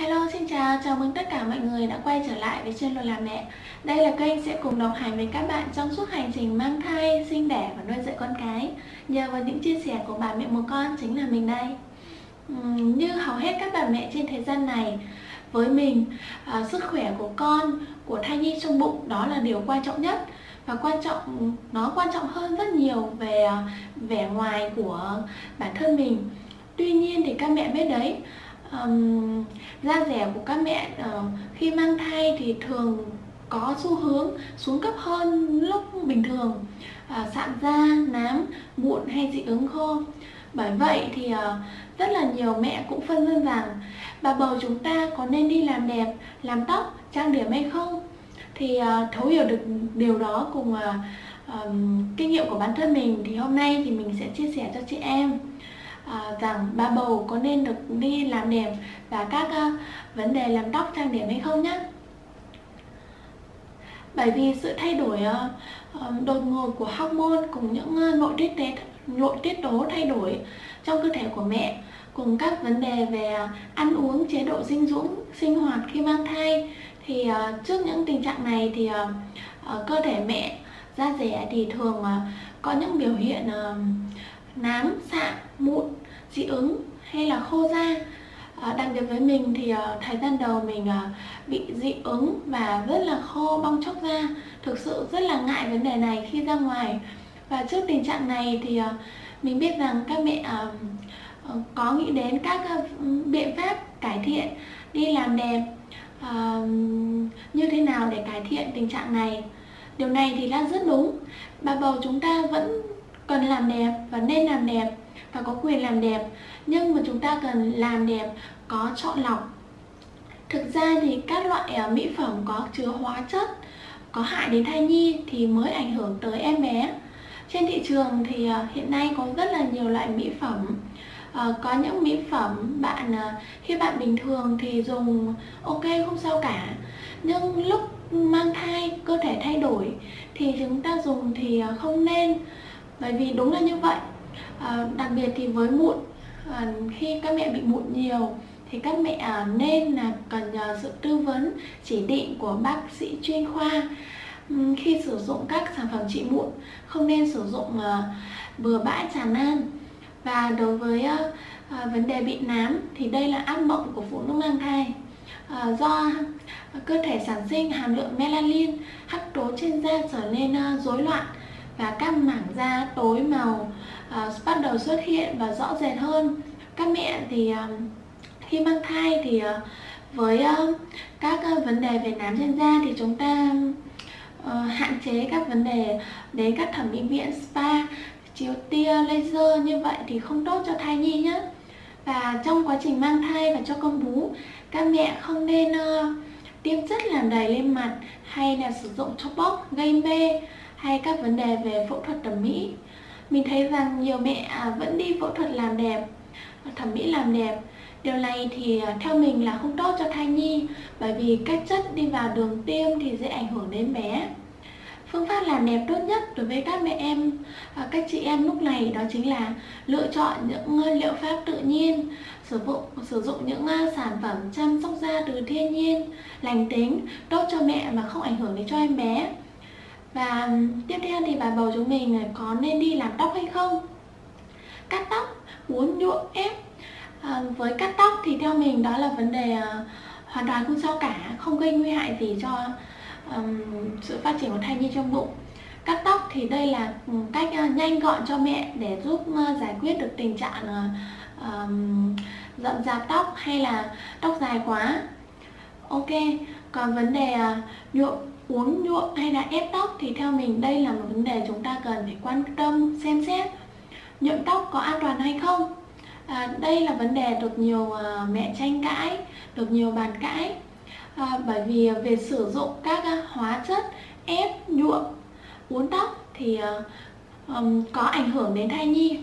Hello, xin chào, chào mừng tất cả mọi người đã quay trở lại với chuyên luật làm mẹ. Đây là kênh sẽ cùng đồng hành với các bạn trong suốt hành trình mang thai, sinh đẻ và nuôi dạy con cái. Nhờ vào những chia sẻ của bà mẹ một con chính là mình đây. Như hầu hết các bà mẹ trên thế gian này Với mình, à, sức khỏe của con, của thai nhi trong bụng đó là điều quan trọng nhất. Và quan trọng nó quan trọng hơn rất nhiều về à, vẻ ngoài của bản thân mình. Tuy nhiên thì các mẹ biết đấy um, da rẻ của các mẹ uh, khi mang thai thì thường có xu hướng xuống cấp hơn lúc bình thường. Uh, sạm da, nám, mụn hay dị ứng khô. Bởi vậy thì uh, rất là nhiều mẹ cũng phân vân rằng bà bầu chúng ta có nên đi làm đẹp, làm tóc, trang điểm hay không? Thì uh, thấu hiểu được điều đó cùng uh, um, kinh nghiệm của bản thân mình thì hôm nay thì mình sẽ chia sẻ cho chị em à, rằng ba bầu có nên được đi làm đẹp và các à, vấn đề làm tóc trang điểm hay không nhé bởi vì sự thay đổi ờ, đột ngột của hormone cùng những nội tiết tế, nội tiết tố thay đổi trong cơ thể của mẹ cùng các vấn đề về ăn uống chế độ dinh dưỡng sinh hoạt khi mang thai thì trước những tình trạng này thì cơ thể mẹ da rẻ thì thường có những biểu hiện nám sạm mụn dị ứng hay là khô da. À, đặc biệt với mình thì uh, thời gian đầu mình uh, bị dị ứng và rất là khô bong chóc da. Thực sự rất là ngại vấn đề này khi ra ngoài. Và trước tình trạng này thì uh, mình biết rằng các mẹ uh, có nghĩ đến các uh, biện pháp cải thiện đi làm đẹp uh, như thế nào để cải thiện tình trạng này. Điều này thì là rất đúng. Bà bầu chúng ta vẫn cần làm đẹp và nên làm đẹp và có quyền làm đẹp. Nhưng mà chúng ta cần làm đẹp, có chọn lọc. Thực ra thì các loại à, mỹ phẩm có chứa hóa chất, có hại đến thai nhi thì mới ảnh hưởng tới em bé. Trên thị trường thì à, hiện nay có rất là nhiều loại mỹ phẩm. Ờ, có những mỹ phẩm bạn à, khi bạn bình thường thì dùng ok, không sao cả. Nhưng lúc mang thai, cơ thể thay đổi thì chúng ta dùng thì không nên bởi vì đúng là như vậy. À, đặc biệt thì với mụn à, khi các mẹ bị mụn nhiều thì các mẹ à, nên là cần nhờ sự tư vấn chỉ định của bác sĩ chuyên khoa. Khi sử dụng các sản phẩm trị mụn không nên sử dụng ờ, bừa bãi tràn lan. Và đối với vấn đề bị nám thì đây là ác mộng của phụ nữ mang thai. Do cơ thể sản sinh hàm lượng melanin hắc tố trên da trở nên rối loạn và các mảng da tối màu uh, bắt đầu xuất hiện và rõ rệt hơn. Các mẹ thì uh, khi mang thai thì uh, với uh, các uh, vấn đề về nám trên da thì chúng ta uh, hạn chế các vấn đề đến các thẩm mỹ viện spa chiếu tia laser như vậy thì không tốt cho thai nhi nhé và trong quá trình mang thai và cho con bú các mẹ không nên uh, tiêm chất làm đầy lên mặt hay là sử dụng botox gây mê hay các vấn đề về phẫu thuật thẩm mỹ. Mình thấy rằng nhiều mẹ à, vẫn đi phẫu thuật làm đẹp, thẩm mỹ làm đẹp. Điều này thì à, theo mình là không tốt cho thai nhi, bởi vì các chất đi vào đường tiêm thì dễ ảnh hưởng đến bé. Phương pháp làm đẹp tốt nhất đối với các mẹ em và các chị em lúc này đó chính là lựa chọn những à, liệu pháp tự nhiên, sử dụng sử dụng những sản phẩm chăm sóc da từ thiên nhiên, lành tính, tốt cho mẹ mà không ảnh hưởng đến cho em bé và tiếp theo thì bà bầu chúng mình ờ, có nên đi làm tóc hay không? Cắt tóc, uốn nhuộm ép à, Với cắt tóc thì theo mình đó là vấn đề ờ, hoàn toàn không sao cả Không gây nguy hại gì cho um, sự phát triển của thai nhi trong bụng Cắt tóc thì đây là cách uh, nhanh gọn cho mẹ để giúp uh, giải quyết được tình trạng uh, um, rậm rạp tóc hay là tóc dài quá Ok, còn vấn đề uh, nhuộm uốn nhuộm hay là ép tóc thì theo mình đây là một vấn đề chúng ta cần phải quan tâm xem xét. Nhuộm tóc có an toàn hay không? À, đây là vấn đề được nhiều uh, mẹ tranh cãi được nhiều bàn cãi. À, bởi vì về sử dụng các uh, hóa chất ép nhuộm uốn tóc thì uh, um, có ảnh hưởng đến thai nhi.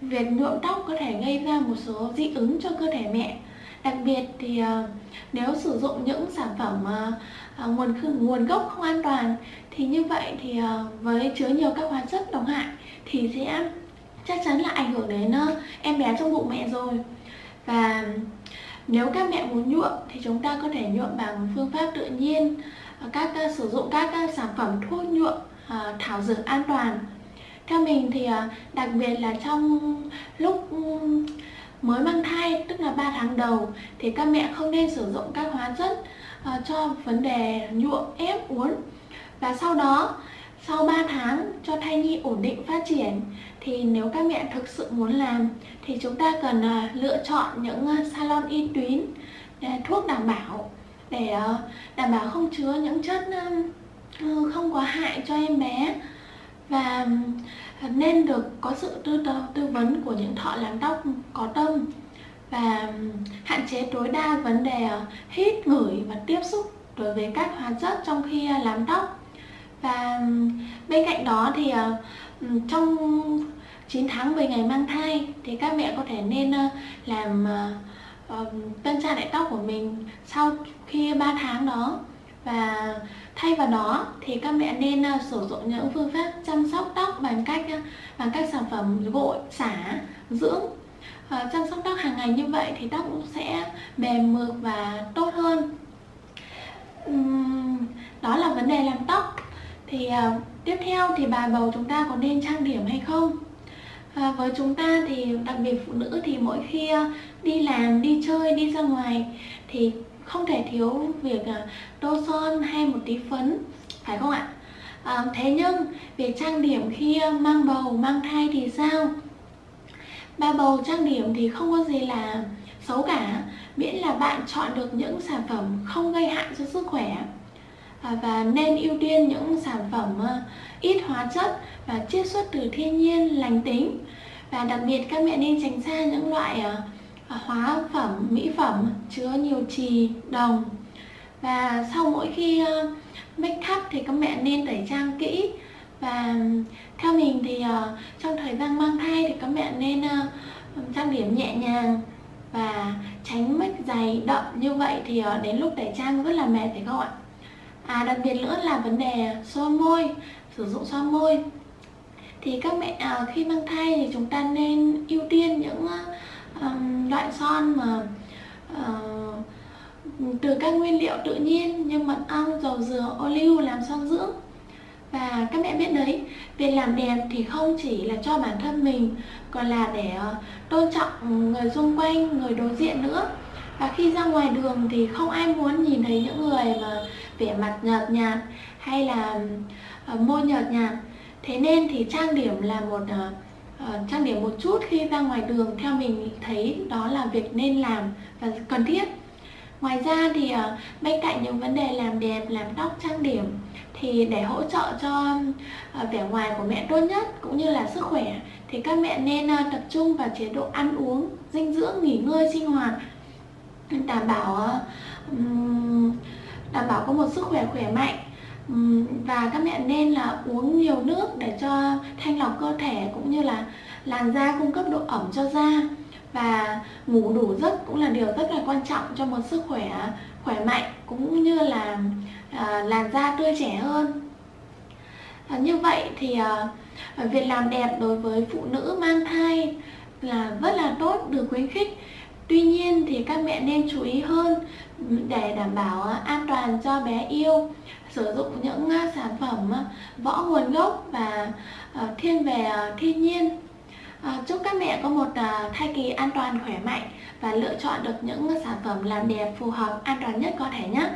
Việc nhuộm tóc có thể gây ra một số dị ứng cho cơ thể mẹ đặc biệt thì ờ, nếu sử dụng những sản phẩm ờ, ờ, nguồn nguồn gốc không an toàn thì như vậy thì với chứa nhiều các hóa chất độc hại thì sẽ chắc chắn là ảnh hưởng đến em bé trong bụng mẹ rồi. Và nếu các mẹ muốn nhuộm thì chúng ta có thể nhuộm bằng phương pháp tự nhiên các sử dụng các sản phẩm thuốc nhuộm thảo dược an toàn. Theo mình thì đặc biệt là trong lúc mới mang thai tức là 3 tháng đầu thì các mẹ không nên sử dụng các hóa chất uh, cho vấn đề nhuộm ép uốn. Và sau đó sau 3 tháng cho thai nhi ổn định phát triển thì nếu các mẹ thực sự muốn làm thì chúng ta cần uh, lựa chọn những uh, salon y tuyến uh, thuốc đảm bảo để uh, đảm bảo không chứa những chất uh, không có hại cho em bé và à, nên được có sự tư, tư vấn của những thợ làm tóc có tâm và hạn chế tối đa vấn đề à, hít ngửi và tiếp xúc đối với các hóa chất trong khi à, làm tóc. Và bên cạnh đó thì trong 9 tháng 10 ngày mang thai thì các mẹ có thể nên làm tân trang lại tóc của mình sau khi 3 tháng đó. Và thay vào đó thì các mẹ nên sử dụng những phương pháp chăm sóc tóc bằng cách ờ, bằng các sản phẩm gội xả dưỡng. À, chăm sóc tóc hàng ngày như vậy thì tóc cũng sẽ mềm mượt và tốt hơn. Uhm, đó là vấn đề làm tóc. Thì à, tiếp theo thì bà bầu chúng ta có nên trang điểm hay không? À, với chúng ta thì đặc biệt phụ nữ thì mỗi khi đi làm đi chơi đi ra ngoài thì không thể thiếu việc tô son hay một tí phấn phải không ạ? À, thế nhưng việc trang điểm khi ờ, mang bầu mang thai thì sao? Ba bầu trang điểm thì không có gì là xấu cả miễn là bạn chọn được những sản phẩm không gây hại cho sức khỏe. À, và nên ưu tiên những sản phẩm ít hóa chất và chiết xuất từ thiên nhiên lành tính. Và đặc biệt các mẹ nên tránh xa những loại hóa phẩm, mỹ phẩm chứa nhiều trì, đồng và sau mỗi khi ờ, make up thì các mẹ nên tẩy trang kỹ. Và theo mình thì ờ, trong thời gian mang thai thì các mẹ nên ờ, trang điểm nhẹ nhàng và tránh make dày đậm. Như vậy thì đến lúc tẩy trang rất là mệt phải không ạ? À đặc biệt nữa là vấn đề son môi sử dụng son môi. Thì các mẹ khi mang thai thì chúng ta nên ưu tiên những um, loại son mà uh, từ các nguyên liệu tự nhiên như mật ong, dầu dừa, ô liu làm son dưỡng. Và các mẹ biết đấy việc làm đẹp thì không chỉ là cho bản thân mình còn là để ờ, tôn trọng người xung quanh người đối diện nữa. Và khi ra ngoài đường thì không ai muốn nhìn thấy những người mà vẻ mặt nhợt nhạt hay là ờ, môi nhợt nhạt. Thế nên thì trang điểm là một uh, trang điểm một chút khi ra ngoài đường theo mình thấy đó là việc nên làm và cần thiết ngoài ra thì ờ, bên cạnh những vấn đề làm đẹp, làm tóc trang điểm thì để hỗ trợ cho ờ, vẻ ngoài của mẹ tốt nhất cũng như là sức khỏe thì các mẹ nên ờ, tập trung vào chế độ ăn uống, dinh dưỡng, nghỉ ngơi, sinh hoạt. Đảm bảo đảm bảo có một sức khỏe khỏe mạnh. Và các mẹ nên là uống nhiều nước để cho thanh lọc cơ thể cũng như là làn da cung cấp độ ẩm cho da và ngủ đủ giấc cũng là điều rất là quan trọng cho một sức khỏe khỏe mạnh cũng như là à, làn da tươi trẻ hơn. À, như vậy thì à, việc làm đẹp đối với phụ nữ mang thai là rất là tốt được khuyến khích. Tuy nhiên thì các mẹ nên chú ý hơn để đảm bảo an toàn cho bé yêu sử dụng những à, sản phẩm à, võ nguồn gốc và à, thiên về thiên nhiên. Ờ, chúc các mẹ có một ờ, thai kỳ an toàn, khỏe mạnh và lựa chọn được những sản phẩm làm đẹp, phù hợp, an toàn nhất có thể nhé.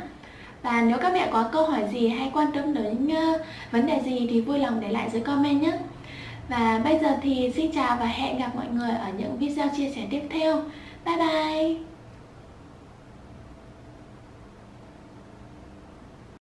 Và nếu các mẹ có câu hỏi gì hay quan tâm đến ờ, vấn đề gì thì vui lòng để lại dưới comment nhé. Và bây giờ thì xin chào và hẹn gặp mọi người ở những video chia sẻ tiếp theo. Bye bye!